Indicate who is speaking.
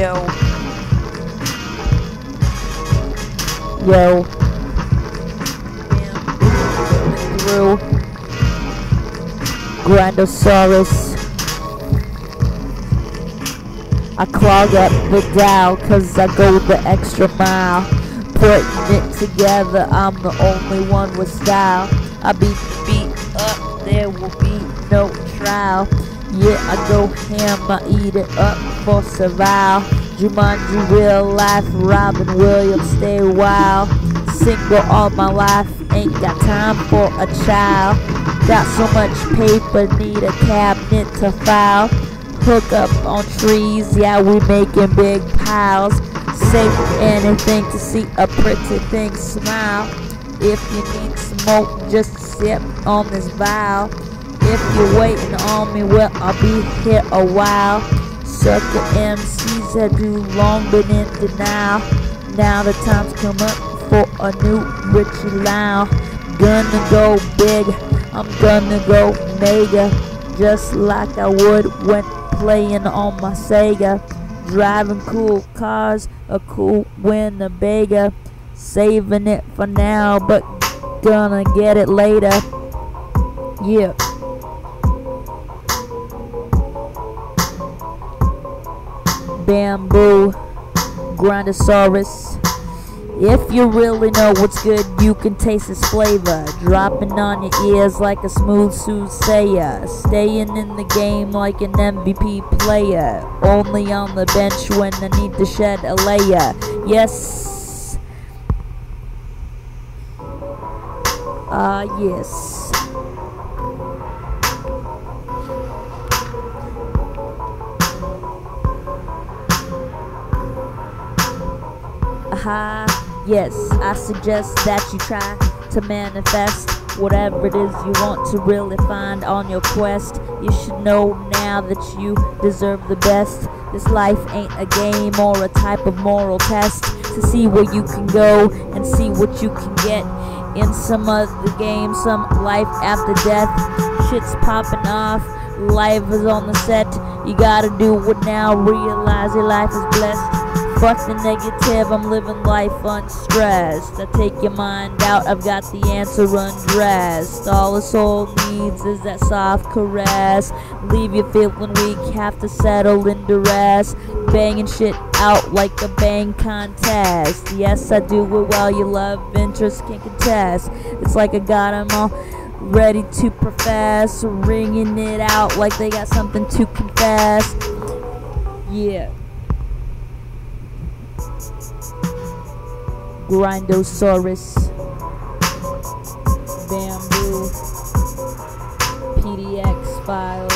Speaker 1: Yo.
Speaker 2: Yo. Through Grindoxsaurus. I clog up the dial cause I go the extra mile. Putting it together, I'm the only one with style. I be beat up, there will be no trial. Yeah, I go ham, I eat it up for survival. Jumanji, real life, Robin Williams, stay wild. Single all my life, ain't got time for a child. Got so much paper, need a cabinet to file. Hook up on trees, yeah, we making big piles. Say anything to see a pretty thing smile. If you need smoke, just sip on this vial. If you're waiting on me, well, I'll be here a while. Sucker MCs have too long been in denial. Now the time's come up for a new Richie Lau. Gonna go big, I'm gonna go mega. Just like I would when playing on my Sega. Driving cool cars, a cool Winnebago. Saving it for now, but gonna get it later. Yeah. Bamboo, grindoxsaurus. If you really know what's good, you can taste its flavor. Dropping on your ears like a smooth soothsayer. Staying in the game like an MVP player. Only on the bench when I need to shed a layer. Yes. Ah, uh, yes. Aha. Yes, I suggest that you try to manifest whatever it is you want to really find on your quest. You should know now that you deserve the best. This life ain't a game or a type of moral test to see where you can go and see what you can get. In some other game, some life after death, shit's popping off. Life is on the set. You gotta do it now. Realize your life is blessed. Fuck the negative, I'm living life unstressed. I take your mind out, I've got the answer undressed. All a soul needs is that soft caress. Leave you feeling weak, have to settle in duress. Banging shit out like a bang contest. Yes, I do it while your love interest can contest. It's like I got 'em all ready to profess. Ringing it out like they got something to confess. Yeah. Grindoxsaurus, Bamboo, PDX file.